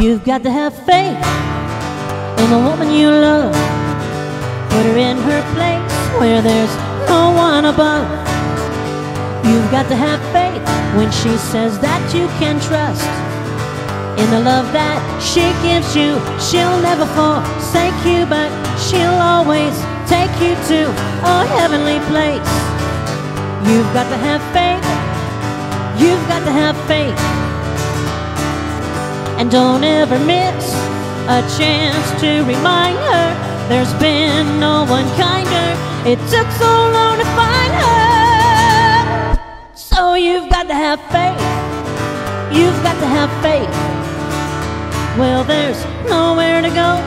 You've got to have faith in the woman you love. Put her in her place where there's no one above. You've got to have faith when she says that you can trust. In the love that she gives you, she'll never forsake you, but she'll always take you to a heavenly place. You've got to have faith. You've got to have faith. And don't ever miss a chance to remind her there's been no one kinder. It took so long to find her. So you've got to have faith. You've got to have faith. Well, there's nowhere to go,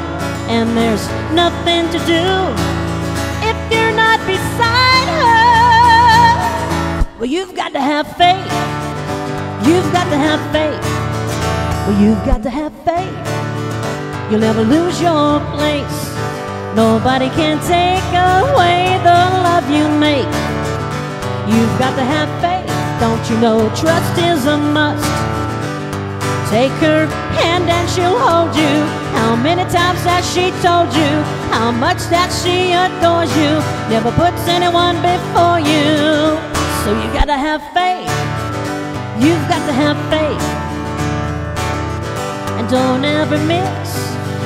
and there's nothing to do if you're not beside her. Well, you've got to have faith. You've got to have faith. Well, you've got to have faith. You'll never lose your place. Nobody can take away the love you make. You've got to have faith. Don't you know trust is a must? Take her hand and she'll hold you. How many times has she told you how much that she adores you? Never puts anyone before you. So you gotta have faith. You've got to have faith. Don't ever miss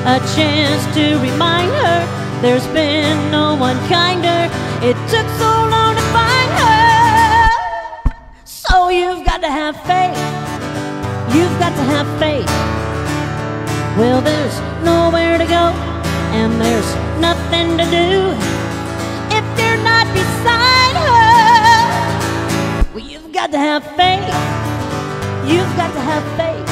a chance to remind her there's been no one kinder. It took so long to find her. So you've got to have faith. You've got to have faith. Well, there's nowhere to go, and there's nothing to do if you're not beside her. Well, you've got to have faith. You've got to have faith.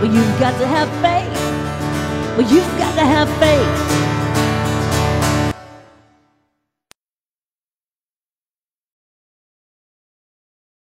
Well, you've got to have faith. Well, you've got to have faith.